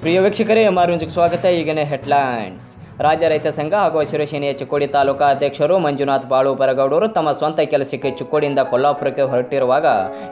પ્રિય વીક્ષકરે અમારું જે સ્વાગત છે એ ગને હેડલાઇન્સ ರಾಜ್ಯ ರೈತ ಸಂಘ ಹಾಗೂ ಹಸಿರು ಸೇನೆಯ ಚಿಕ್ಕೋಡಿ ತಾಲೂಕಾ ಅಧ್ಯಕ್ಷರು ಮಂಜುನಾಥ್ ಬಾಳು ಬರಗೌಡರು ತಮ್ಮ ಸ್ವಂತ ಕೆಲಸಕ್ಕೆ ಚಿಕ್ಕೋಡಿಯಿಂದ ಕೊಲ್ಲಾಪುರಕ್ಕೆ ಹೊರಟಿರುವಾಗ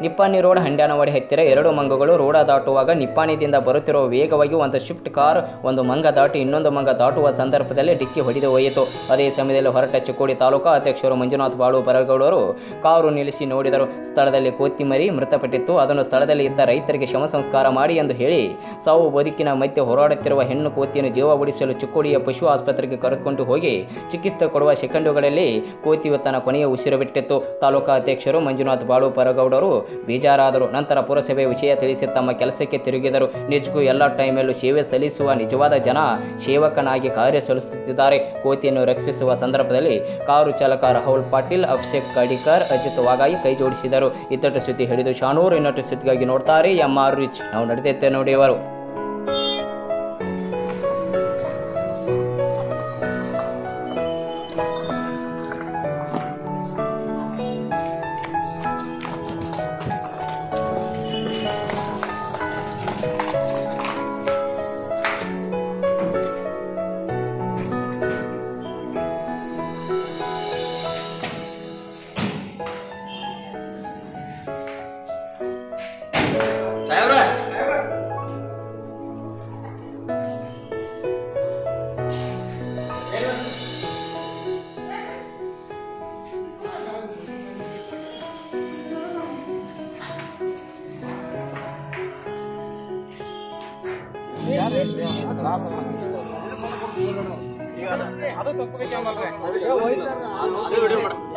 ನಿಪ್ಪಾಣಿ ರೋಡ್ ಹಂಡ್ಯಾನವಾಡಿ ಹತ್ತಿರ ಎರಡು ಮಂಗಗಳು ರೋಡ ದಾಟುವಾಗ ನಿಪ್ಪಾಣಿದಿಂದ ಬರುತ್ತಿರುವ ವೇಗವಾಗಿ ಒಂದು ಶಿಫ್ಟ್ ಕಾರ್, ಒಂದು ಮಂಗ ದಾಟಿ ಇನ್ನೊಂದು ಮಂಗ ದಾಟುವ ಸಂದರ್ಭದಲ್ಲಿ ಡಿಕ್ಕಿ ಹೊಡೆದು ಹೋಯಿತು. ಅದೇ ಸಮಯದಲ್ಲಿ ಹೊರಟ ಚಿಕ್ಕೋಡಿ ತಾಲೂಕಾ ಅಧ್ಯಕ್ಷರು ಮಂಜುನಾಥ್ ಬಾಳು ಬರಗೌಡರು ಕಾರು ನಿಲ್ಲಿಸಿ ನೋಡಿದರು. ಸ್ಥಳದಲ್ಲಿ ಕೋತಿಮರಿ ಮೃತಪಟ್ಟಿತ್ತು. ಅದನ್ನು ಸ್ಥಳದಲ್ಲಿ ಇದ್ದ ರೈತರಿಗೆ ಶವ ಸಂಸ್ಕಾರ ಮಾಡಿ ಎಂದು ಹೇಳಿ, ಸಾವು ಬದುಕಿನ ಮಧ್ಯೆ ಹೋರಾಡುತ್ತಿರುವ ಹೆಣ್ಣು ಕೋತಿಯನ್ನು ಜೀವ ಉಳಿಸಲು ಚಿಕ್ಕೋಡಿಯ ಪಶು ಆಸ್ಪತ್ರೆಗೆ ಕರೆದುಕೊಂಡು ಹೋಗಿ ಚಿಕಿತ್ಸೆ ಕೊಡುವ ಸೆಕೆಂಡುಗಳಲ್ಲಿ ಕೋತಿಯು ತನ್ನ ಕೊನೆಯ ಉಸಿರು ಬಿಟ್ಟಿತ್ತು ತಾಲೂಕಾ ಅಧ್ಯಕ್ಷರು ಮಂಜುನಾಥ್ ಬಾಳು ಪರಗೌಡರು ಬೇಜಾರಾದರು. ನಂತರ ಪುರಸಭೆ ವಿಷಯ ತಿಳಿಸಿ ತಮ್ಮ ಕೆಲಸಕ್ಕೆ ತಿರುಗಿದರು. ನಿಜಕ್ಕೂ ಎಲ್ಲ ಟೈಮಲ್ಲೂ ಸೇವೆ ಸಲ್ಲಿಸುವ ನಿಜವಾದ ಜನ ಸೇವಕನಾಗಿ ಕಾರ್ಯ ಸಲ್ಲಿಸುತ್ತಿದ್ದಾರೆ ಕೋತಿಯನ್ನು ರಕ್ಷಿಸುವ ಸಂದರ್ಭದಲ್ಲಿ ಕಾರು ಚಾಲಕ ರಾಹುಲ್ ಪಾಟೀಲ್, ಅಭಿಷೇಕ್ ಕಡಿಕರ್, ಅಜಿತ್ ವಾಗಾಯಿ ಕೈ ಜೋಡಿಸಿದರು. ಇತ್ತಟ್ಟು ಸುದ್ದಿ ಹಿಡಿದು ಶಾನೂರು ಇನ್ನಟ್ಟು ಸುದ್ದಿಗಾಗಿ ನೋಡ್ತಾರೆ ಎಂ ಆರ್ ರಿಚ್. ನಾವು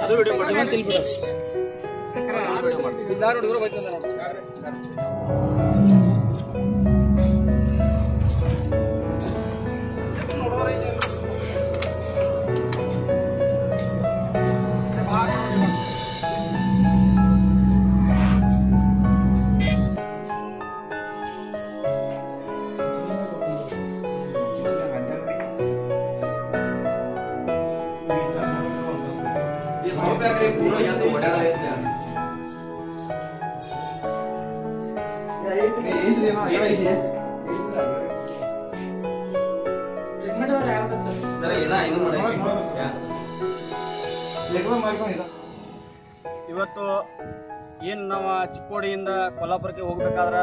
ಅದು ವಿಡಿಯೋ ಮಾಡಿ ಎಲ್ಲರೂ ಹುಡುಗರು ಬೈತಂದ್ರೆ ಇವತ್ತು ಏನು ನಾವು ಚಿಕ್ಕೋಡಿಯಿಂದ ಕೊಲ್ಲಾಪುರಕ್ಕೆ ಹೋಗ್ಬೇಕಾದ್ರೆ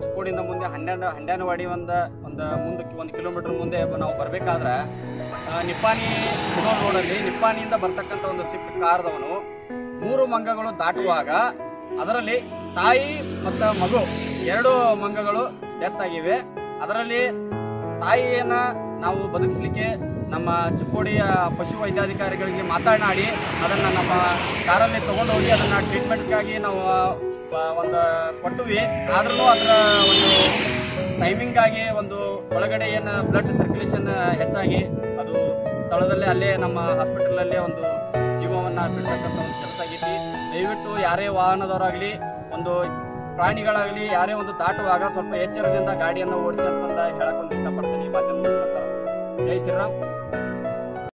ಚಿಕ್ಕೋಡಿಯಿಂದ ಮುಂದೆ ಹನ್ನೆರಡು ಹಂಡ್ಯಾನವಾಡಿ ಒಂದು ಒಂದು ಮುಂದಕ್ಕೆ ಒಂದು ಕಿಲೋಮೀಟರ್ ಮುಂದೆ ನಾವು ಬರಬೇಕಾದ್ರೆ ನಿಪ್ಪಾಣಿ ರೋಡ್ ರೋಡಲ್ಲಿ ನಿಪ್ಪಾಣಿಯಿಂದ ಬರ್ತಕ್ಕಂತ ಒಂದು ಸ್ವಿಫ್ಟ್ ಕಾರ್ದವನು. ಮೂರು ಮಂಗಗಳು ದಾಟುವಾಗ ಅದರಲ್ಲಿ ತಾಯಿ ಮತ್ತು ಮಗು ಎರಡು ಮಂಗಗಳು ಡೆತ್ ಆಗಿವೆ. ಅದರಲ್ಲಿ ತಾಯಿಯನ್ನ ನಾವು ಬದುಕಿಸಲಿಕ್ಕೆ ನಮ್ಮ ಚಿಕ್ಕೋಡಿಯ ಪಶು ವೈದ್ಯಾಧಿಕಾರಿಗಳಿಗೆ ಮಾತನಾಡಿ ಅದನ್ನು ನಮ್ಮ ಕಾರಲ್ಲಿ ತಗೊಂಡು ಹೋಗಿ ಅದನ್ನ ಟ್ರೀಟ್ಮೆಂಟ್ಗಾಗಿ ನಾವು ಒಂದು ಕೊಟ್ಟುವಿ. ಆದ್ರೂ ಅದರ ಒಂದು ಟೈಮಿಂಗ್ ಆಗಿ ಒಂದು ಒಳಗಡೆ ಏನು ಬ್ಲಡ್ ಸರ್ಕ್ಯುಲೇಷನ್ ಹೆಚ್ಚಾಗಿ ಸ್ಥಳದಲ್ಲೇ ಅಲ್ಲೇ ನಮ್ಮ ಹಾಸ್ಪಿಟಲಲ್ಲೇ ಒಂದು ಜೀವವನ್ನು ಬಿಡ್ತಕ್ಕಂಥ ಒಂದು ಕೆಲಸ ಆಗಿದೆ ದಯವಿಟ್ಟು ಯಾರೇ ವಾಹನದವರಾಗಲಿ, ಒಂದು ಪ್ರಾಣಿಗಳಾಗಲಿ, ಯಾರೇ ಒಂದು ದಾಟುವಾಗ ಸ್ವಲ್ಪ ಎಚ್ಚರದಿಂದ ಗಾಡಿಯನ್ನು ಓಡಿಸಿ ಅಂತಂದ ಹೇಳಕ್ ಇಷ್ಟಪಡ್ತೀನಿ. ಮಾಧ್ಯಮ. ಜೈ ಶ್ರೀರಾಮ್.